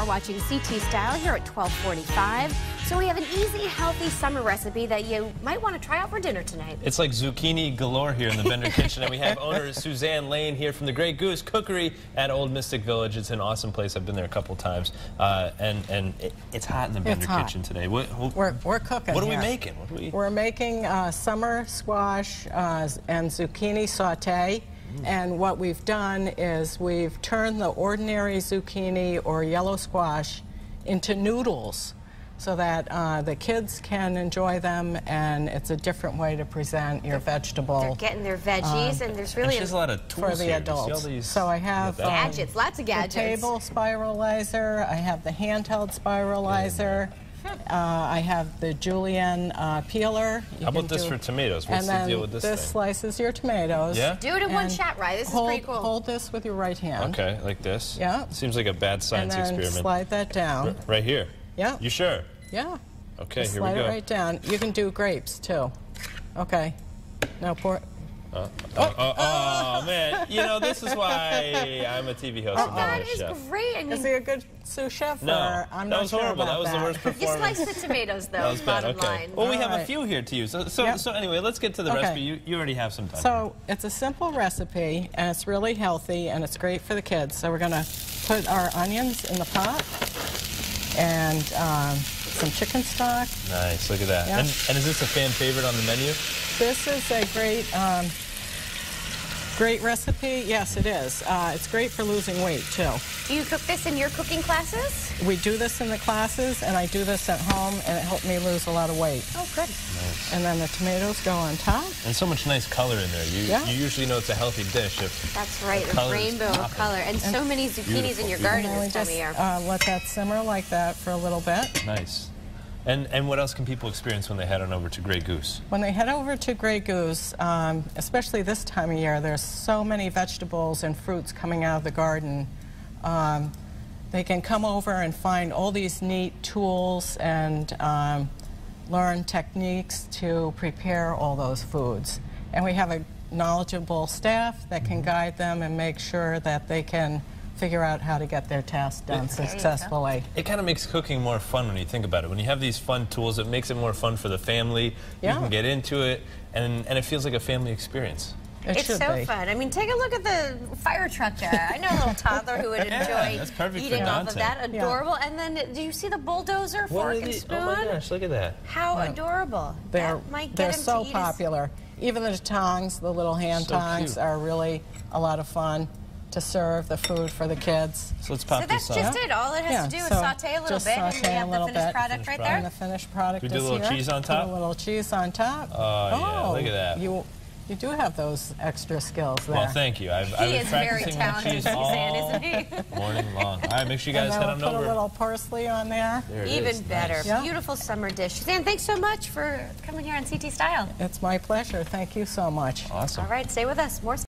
are watching CT Style here at 1245. So we have an easy, healthy summer recipe that you might want to try out for dinner tonight. It's like zucchini galore here in the Bender Kitchen, and we have owner Suzanne Lane here from the Gray Goose Cookery at Olde Mistick Village. It's an awesome place. I've been there a couple times, uh, and and it, it's hot in the Bender. Kitchen today. What, what, We're, we're cooking what are here. we making? What are we? We're making uh, summer squash uh, and zucchini saute. And what we've done is we've turned the ordinary zucchini or yellow squash into noodles so that uh, the kids can enjoy them and it's a different way to present your vegetable They're getting their veggies, and there's really and she has a lot of tools for the here. Do you see all adults. these- So I have Yeah, um, gadgets, lots of gadgets. the table spiralizer, I have the handheld spiralizer, uh, I have the julienne uh, peeler. You How about this do- for tomatoes? What's and the then deal with this this thing? slices your tomatoes. Yeah? Do it in one shot, right? This is hold, pretty cool. Hold this with your right hand. Okay, like this. Yeah. Seems like a bad science And science then experiment. slide that down. Right here. Yeah. You sure? Yeah. Okay, Just here we go. slide it right down. You can do grapes too. Okay. Now pour. Oh, oh, oh, man, you know this is why I'm a TV host Oh, not That a is chef. great. I Is he a good sous chef? No, or I'm that not was sure horrible. about That was the worst performance. you performance. slice the tomatoes, though, That was bad. bottom Okay. line. Well, we have a few here to use. So, so, Yep. so anyway, let's get to the Okay. recipe. You, you already have some time. So it's a simple recipe and it's really healthy and it's great for the kids. So we're going to put our onions in the pot and um, some chicken stock. nice. Look at that. Yeah. And, and is this a fan favorite on the menu? This is a great, um, great recipe. Yes, it is. Uh, it's great for losing weight too. Do you cook this in your cooking classes? We do this in the classes and I do this at home and it helped me lose a lot of weight. Oh, good. And then the tomatoes go on top. And so much nice color in there. You, Yeah. you usually know it's a healthy dish if That's right, The a rainbow of color. And so many zucchinis in your garden this time just of year. uh, let that simmer like that for a little bit. nice. And and what else can people experience when they head on over to Gray Goose? When they head over to Gray Goose, um, especially this time of year, there's so many vegetables and fruits coming out of the garden. Um, they can come over and find all these neat tools and um, learn techniques to prepare all those foods. And we have a knowledgeable staff that can guide them and make sure that they can figure out how to get their task done There you go. successfully. It kind of makes cooking more fun when you think about it. When you have these fun tools, it makes it more fun for the family. Yeah. You can get into it, and, and it feels like a family experience. It It's so be. fun. I mean, take a look at the fire truck there. I know a little toddler who would Yeah, enjoy that's eating off of Dante. that. Yeah. Adorable. And then, uh, do you see the bulldozer, What fork and spoon? Oh my gosh, look at that. How adorable. They're, that might get they're so to his- popular. Even the tongs, the little hand So tongs, cute. are really a lot of fun to serve the food for the kids. So let's pop So that's this up. just it. All it has Yeah, to do is so saute a little just bit, and we saute a have the finished bit. product Finished right product. And there. the finished product We do is a little here. cheese on Put top? a little cheese on top. Oh, yeah, look oh, at that. You, you do have those extra skills there. Well, thank you. I've, I've He been is very practicing my talented, cheese Suzanne, all isn't he? morning long. All right, make sure you guys and head then on we'll put a little parsley on there. There it Even is. better. Nice. Yeah. Beautiful summer dish. Suzanne, thanks so much for coming here on CT Style. It's my pleasure. Thank you so much. Awesome. All right, stay with us. More